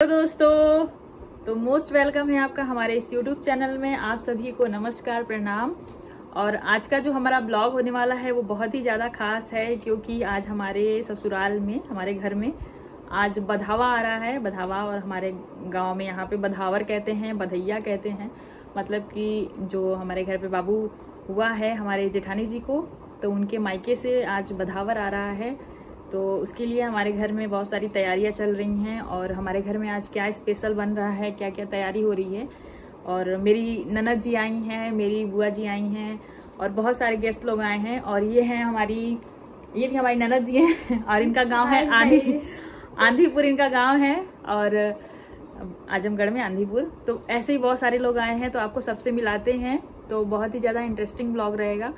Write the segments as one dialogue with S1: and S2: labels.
S1: तो दोस्तों तो मोस्ट वेलकम है आपका हमारे इस यूट्यूब चैनल में। आप सभी को नमस्कार, प्रणाम। और आज का जो हमारा ब्लॉग होने वाला है, वो बहुत ही ज़्यादा खास है, क्योंकि आज हमारे ससुराल में, हमारे घर में आज बधावा आ रहा है। बधावा और हमारे गाँव में यहाँ पे बधावर कहते हैं, बधैया कहते हैं। मतलब कि जो हमारे घर पे बाबू हुआ है, हमारे जेठानी जी को तो उनके मायके से आज बधावर आ रहा है। तो उसके लिए हमारे घर में बहुत सारी तैयारियाँ चल रही हैं और हमारे घर में आज क्या स्पेशल बन रहा है क्या क्या तैयारी हो रही है। और मेरी ननद जी आई हैं मेरी बुआ जी आई हैं और बहुत सारे गेस्ट लोग आए हैं और ये हैं हमारी ये भी हमारी ननद जी हैं और इनका गाँव है आंधी आंधीपुर इनका गाँव है और आजमगढ़ में आंधीपुर। तो ऐसे ही बहुत सारे लोग आए हैं तो आपको सबसे मिलाते हैं तो बहुत ही ज़्यादा इंटरेस्टिंग ब्लॉग रहेगा।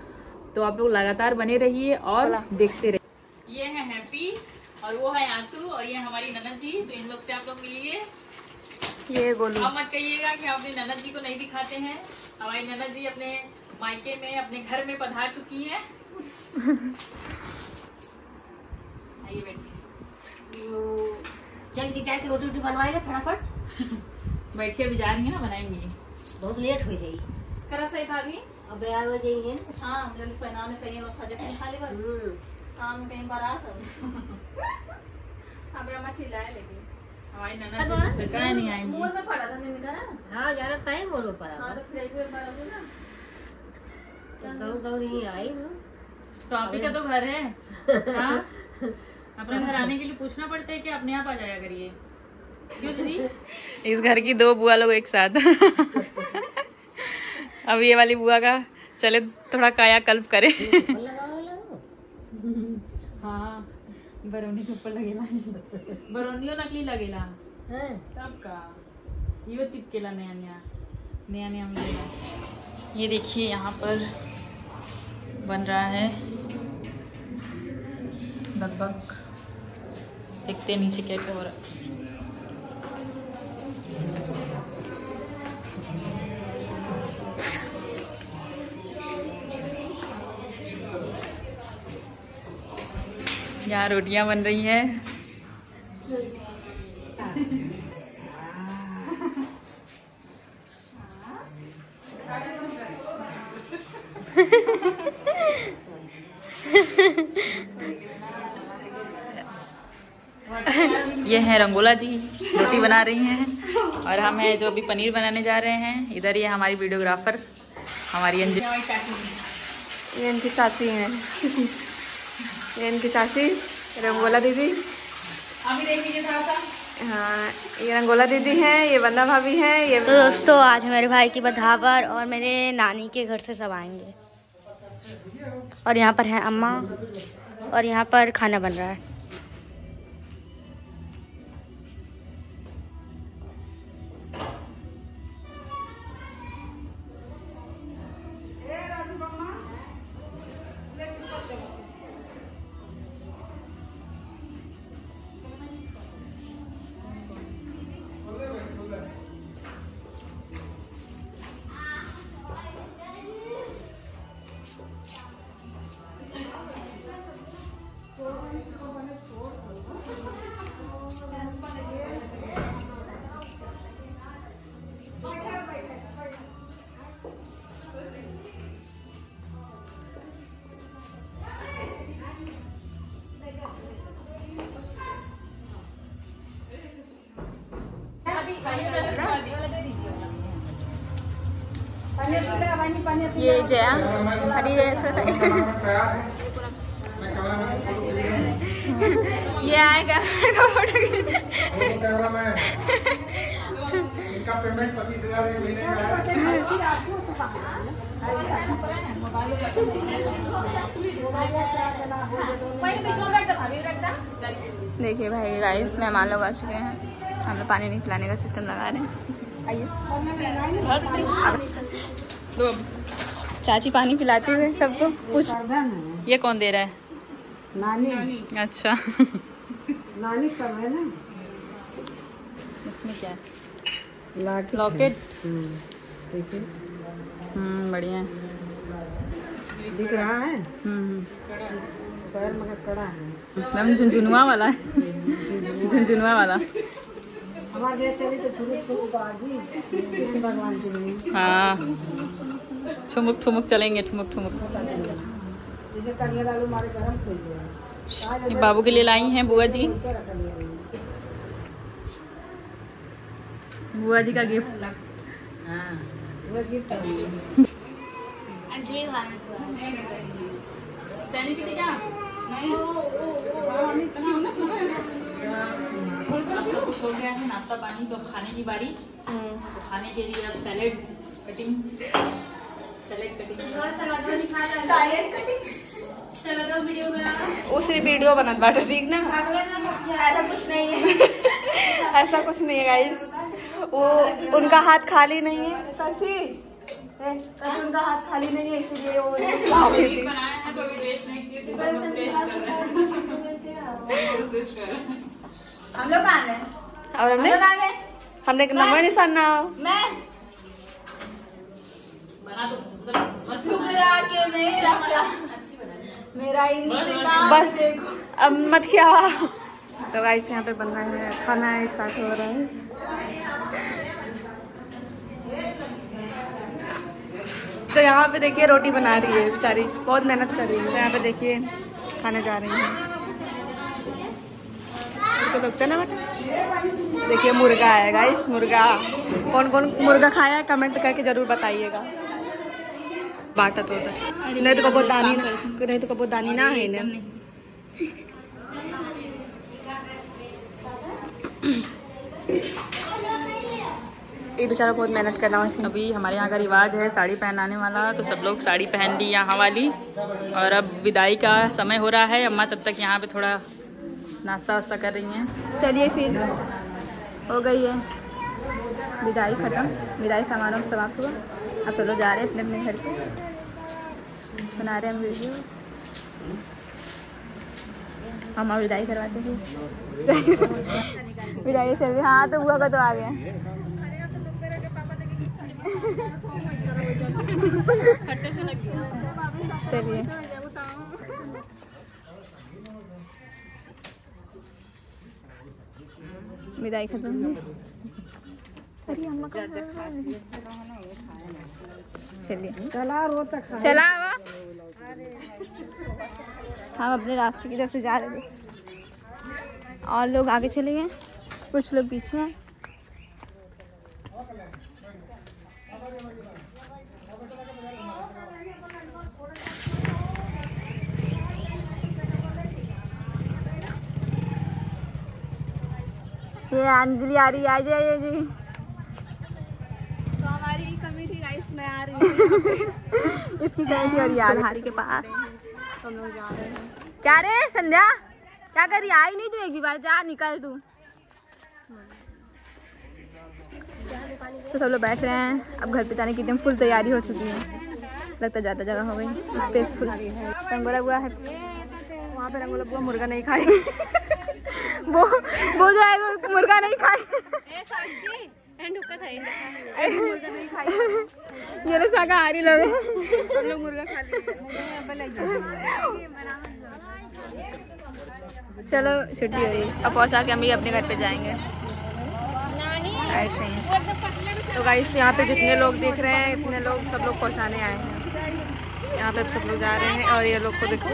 S1: तो आप लोग लगातार बने रहिए और देखते रहिए। ये है हैप्पी और वो है आँसू और ये हमारी ननद जी तो इन लोग से आप लोग मिलिए।
S2: ये गोलू।
S1: अब मत कहिएगा कि हम अपनी ननद जी को नहीं दिखाते हैं। हमारी ननद जी अपने मायके में अपने घर में पधार चुकी है। आइए बैठिए।
S3: चल के जाके रोटी रोटी बनवाए ना फटाफट।
S1: बैठिए अभी जा रही है ना बनाएँगी।
S3: बहुत लेट हो जाएगी।
S1: करा सही भाभी?
S3: अब आ हो जाई ना।
S1: हाँ जल्दी पहनाने चाहिए और सजे के खा ले बस। काम में कहीं बारात अबे अम्मा चिल्लाए लेकिन। हमारी ननद
S3: वाह,
S1: जी कहीं नहीं आएँगी।
S4: मुँह में पड़ा था नहीं निकला
S3: हाँ ज़्यादा टाइम बोलो पर
S4: हाँ तो फिर एक बार ना।
S3: दौड़ दौड़ ही आई हूँ।
S1: तो आप ही का तो घर है। हाँ? अपने घर आने के लिए पूछना पड़ता है कि अपने आप आ जाया करिए। इस घर की दो बुआ लोग एक साथ। अब ये वाली बुआ का चले थोड़ा काया कल्प करे। बरौनी के ऊपर लगेला बरौनियो नकली लगेला.
S3: हाँ.
S1: तब का? यो चिपकेला नया नया नया नया मिलेगा ये देखिए यहाँ पर बन रहा है. लगभग देखते हैं नीचे क्या क्या हो रहा है. यहाँ रोटियाँ बन रही हैं। ये है रंगोला जी, रोटी बना रही हैं। और हम हैं जो अभी पनीर बनाने जा रहे हैं। इधर ये हमारी वीडियोग्राफर, हमारी अंजलि।
S2: ये इनकी चाची हैं। ये इनकी चाची रंगोला दीदी।
S1: अभी देख लीजिए थोड़ा सा।
S2: हाँ ये रंगोला दीदी है ये वंदा भाभी है ये
S5: तो दोस्तों आज मेरे भाई की बधावर और मेरे नानी के घर से सब आएँगे। और यहाँ पर है अम्मा और यहाँ पर खाना बन रहा है।
S2: ये जया हरी जया थोड़ा सा ये आएगा का फ़ोटो
S6: इनका पेमेंट पच्चीस हज़ार महीने
S2: देखिए भाई गाइस मेहमान लोग आ चुके हैं। हम लोग पानी नहीं पिलाने का सिस्टम लगा रहे हैं। आइए।
S1: तो
S2: चाची पानी पिलाते हुए सबको कुछ
S1: ये कौन दे रहा है?
S7: नानी।
S1: अच्छा।
S7: नानी सब है ना?
S1: इसमें क्या है? लॉकेट हम्म बढ़िया है।
S7: दिख रहा है?
S1: हम्म
S7: पैर मगर कड़ा है।
S1: एकदम झुनझुनुआ वाला है। झुनझुनुआ वाला।
S7: हमारे लिए चली तो थोड़ी थोड़ी बाजी। कृष्ण भगवान के लिए।
S1: हाँ। ठुमुक ठुमुक चलेंगे ठुमुक ठुमुक।
S7: जैसे कन्या लालू हमारे गरम खोल दिया
S1: बाबू के लिए लाई हैं बुआ जी। बुआ जी का गिफ्ट
S7: हाँ। गिफ्ट है।
S1: चैनी की क्या? अब सब कुछ हो गया है नाश्ता पानी तो खाने की बारी। तो खाने के लिए अब सैलेड कटिंग सैलेड कटिंग
S2: उसी वीडियो बनत बाटे ठीक ना?
S4: ऐसा कुछ नहीं है।
S2: ऐसा कुछ नहीं है गाइस वो उनका हाथ खाली नहीं है। साक्षी उनका हाथ खाली नहीं है इसलिए वो।
S1: बनाया है तो नहीं किए थे तो हैं कर रहे हैं।
S4: हम लोग कहाँ गए?
S2: और
S4: हम
S2: हमने
S4: लोग कहाँ गए?
S2: हमने एक नंबर निशान ना
S4: मैं ठुकरा के मेरा क्या?
S1: अच्छी।
S4: मेरा इंतकाम
S2: बस
S4: देखो।
S2: अब मत क्या। तो गाइस यहाँ पे बन रहा है खाना स्टार्ट हो रहा है। तो यहाँ पे देखिए रोटी बना रही है बेचारी बहुत मेहनत कर रही है। तो यहाँ पे देखिए खाने जा रही है। इसको लगता है ना बेटा? देखिए मुर्गा है गाइस मुर्गा। कौन कौन मुर्गा खाया है? कमेंट करके ज़रूर बताइएगा। बाटा तो नहीं तो कबो दानी ना नहीं तो कबो दानी ना है ना। ये बेचारा बहुत मेहनत करना है।
S1: अभी हमारे यहाँ का रिवाज है साड़ी पहनाने वाला तो सब लोग साड़ी पहन ली यहाँ वाली। और अब विदाई का समय हो रहा है। अम्मा तब तक यहाँ पे थोड़ा नाश्ता वास्ता कर रही हैं।
S2: चलिए फिर, हो गई है। विदाई खत्म। विदाई समारोह समाप्त हुआ। अब चलो जा रहे हैं अपने अपने घर पे। बना रहे हैं हम वीडियो हम और विदाई करवाते हैं। विदाई चल रही हाँ। तो हुआ का तो आ गया। चलिए। विदाई खत्म। हुई चलिए।
S7: चला
S2: हम अपने रास्ते की तरफ़ से जा रहे थे। और लोग आगे चले गए। कुछ लोग पीछे हैं। ये अंजलि आ रही आ जाइए जी
S7: तो हमारी कमी थी राइस में आ रही है
S2: इसकी कहीं थी और यार हारी के पास
S7: हम लोग जा रहे हैं
S2: क्या रे संध्या क्या कर रही आई नहीं तू एक बार जा निकल तू तो सब लोग बैठ रहे हैं अब घर पे जाने की एकदम फुल तैयारी हो चुकी है लगता ज़्यादा जगह हो गई स्पेस फुल रंगोला बुआ है वहाँ पे रंगोला बुआ मुर्गा नहीं खाई वो वो जो है वो मुर्गा नहीं खाई ये लोग शाकाहारी लोग हम लोग मुर्गा खा चलो छुट्टी हो रही अब पहुँचा के हम भी अपने घर पे जाएँगे। ऐसे ही तो गाइस यहाँ पे जितने लोग देख रहे हैं इतने लोग सब लोग पहुँचाने आए हैं। यहाँ पे अब सब लोग जा रहे हैं और ये लोग को देखो।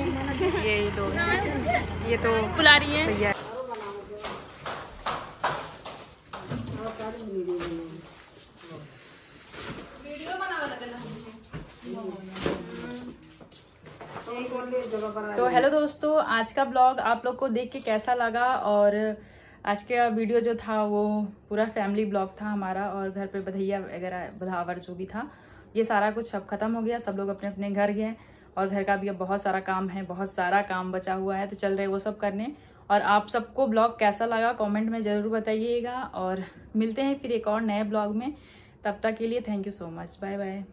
S2: ये लोग ये तो
S1: बुला रही हैं
S2: भैया
S1: तो हेलो दोस्तों आज का ब्लॉग आप लोग को देख के कैसा लगा? और आज का वीडियो जो था वो पूरा फैमिली ब्लॉग था हमारा और घर पे बधैया वगैरह बधावर जो भी था ये सारा कुछ अब खत्म हो गया। सब लोग अपने अपने घर गए। और घर का भी अब बहुत सारा काम है, बहुत सारा काम बचा हुआ है तो चल रहे वो सब करने। और आप सबको ब्लॉग कैसा लगा कमेंट में ज़रूर बताइएगा। और मिलते हैं फिर एक और नए ब्लॉग में। तब तक के लिए thank you so much bye bye